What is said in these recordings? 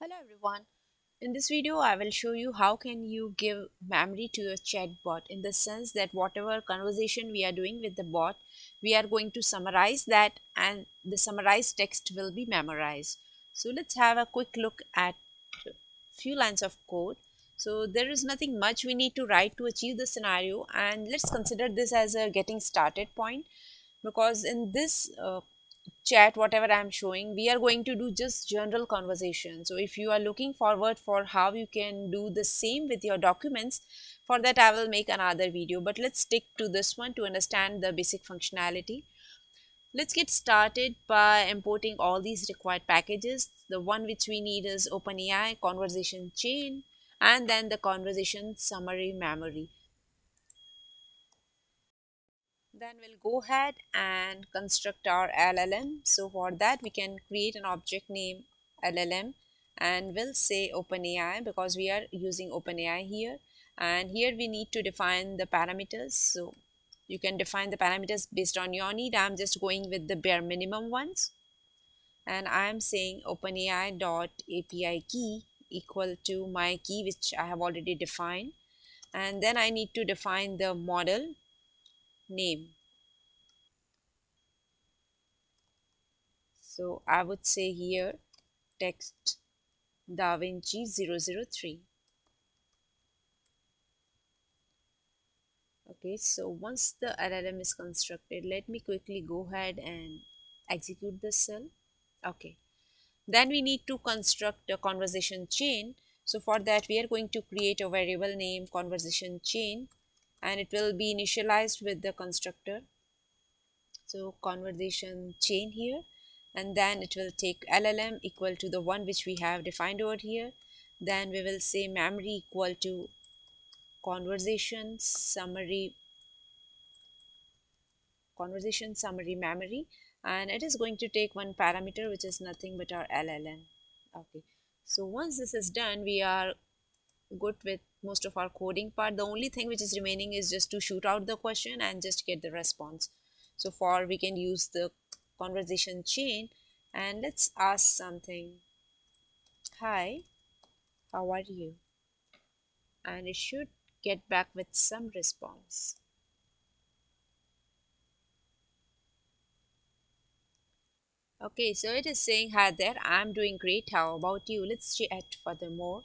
Hello everyone. In this video I will show you how can you give memory to your chatbot in the sense that whatever conversation we are doing with the bot we are going to summarize that and the summarized text will be memorized. So let's have a quick look at few lines of code. So there is nothing much we need to write to achieve the scenario and let's consider this as a getting started point because in this uh, chat whatever i'm showing we are going to do just general conversation. So if you are looking forward for how you can do the same with your documents for that i will make another video. But let's stick to this one to understand the basic functionality. Let's get started by importing all these required packages. The one which we need is openai conversation chain and then the conversation summary memory then we'll go ahead and construct our LLM. So for that we can create an object name LLM and we'll say OpenAI because we are using OpenAI here and here we need to define the parameters. So you can define the parameters based on your need. I'm just going with the bare minimum ones and I'm saying OpenAI dot API key equal to my key which I have already defined and then I need to define the model name so I would say here text DaVinci 003 okay so once the LLM is constructed let me quickly go ahead and execute the cell. Okay then we need to construct a conversation chain. So for that we are going to create a variable name conversation chain and it will be initialized with the constructor. So conversation chain here and then it will take llm equal to the one which we have defined over here. Then we will say memory equal to conversation summary conversation summary memory. And it is going to take one parameter which is nothing but our llm okay. So once this is done we are good with most of our coding part. The only thing which is remaining is just to shoot out the question and just get the response. So for we can use the conversation chain and let's ask something. Hi how are you? And it should get back with some response. Okay so it is saying hi there i'm doing great. How about you? Let's chat furthermore.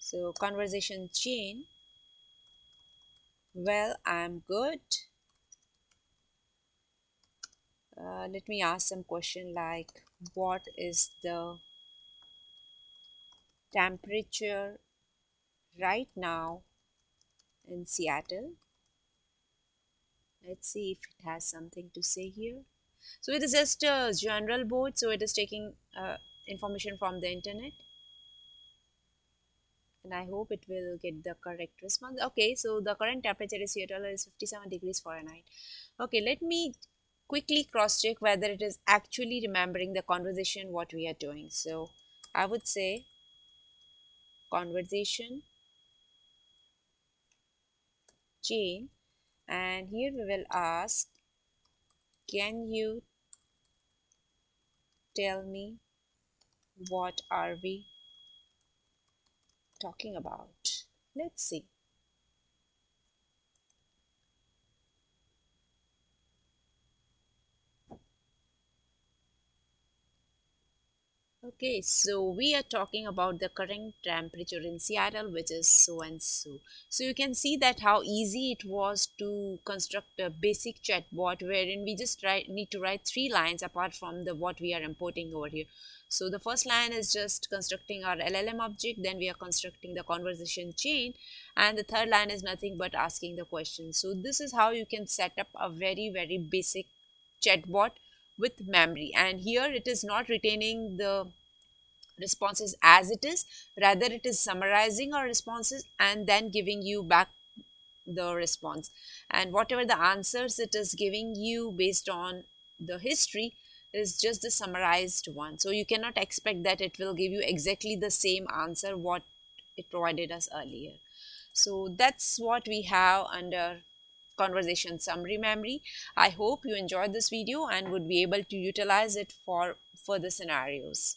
So conversation chain. Well i'm good uh, let me ask some question like what is the temperature right now in Seattle? Let's see if it has something to say here. So it is just a general board so it is taking uh, information from the internet. And I hope it will get the correct response. Okay so the current temperature in Seattle is 57 degrees Fahrenheit. Okay let me quickly cross check whether it is actually remembering the conversation what we are doing. So I would say conversation chain. And here we will ask can you tell me what are we talking about? Let's see Okay, so we are talking about the current temperature in Seattle, which is so and so. So you can see that how easy it was to construct a basic chatbot wherein we just write, need to write three lines apart from the what we are importing over here. So the first line is just constructing our LLM object, then we are constructing the conversation chain, and the third line is nothing but asking the question. So this is how you can set up a very, very basic chatbot with memory and here it is not retaining the responses as it is rather it is summarizing our responses and then giving you back the response and whatever the answers it is giving you based on the history is just the summarized one so you cannot expect that it will give you exactly the same answer what it provided us earlier so that's what we have under conversation summary memory. I hope you enjoyed this video and would be able to utilize it for further scenarios.